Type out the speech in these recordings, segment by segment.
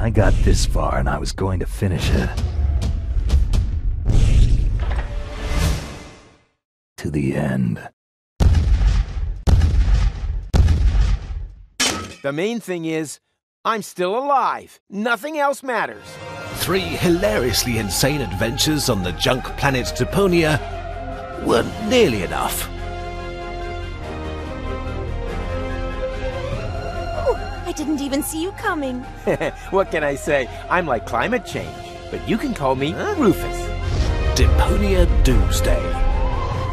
I got this far and I was going to finish it. To the end. The main thing is, I'm still alive. Nothing else matters. Three hilariously insane adventures on the junk planet Deponia weren't nearly enough. Didn't even see you coming. what can I say? I'm like climate change, but you can call me Rufus. Deponia Doomsday.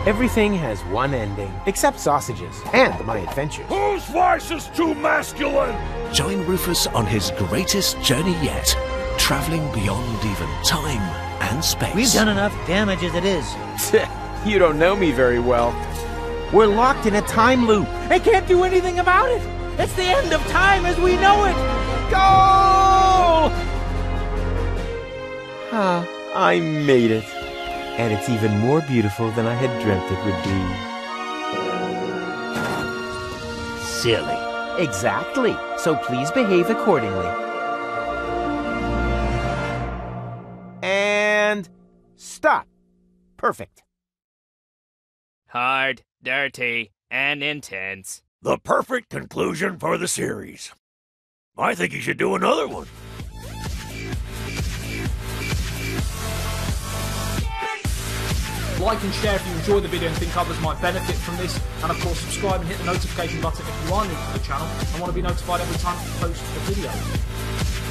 Everything has one ending, except sausages and my adventures. Whose voice is too masculine? Join Rufus on his greatest journey yet, traveling beyond even time and space. We've done enough damage as it is. you don't know me very well. We're locked in a time loop. I can't do anything about it. It's the end of time as we know it. Go! Huh, I made it. And it's even more beautiful than I had dreamt it would be. Silly. Exactly. So please behave accordingly. And stop. Perfect. Hard, dirty, and intense. The perfect conclusion for the series. I think you should do another one. Like and share if you enjoy the video and think others might benefit from this. And of course, subscribe and hit the notification button if you are new to the channel and want to be notified every time I post a video.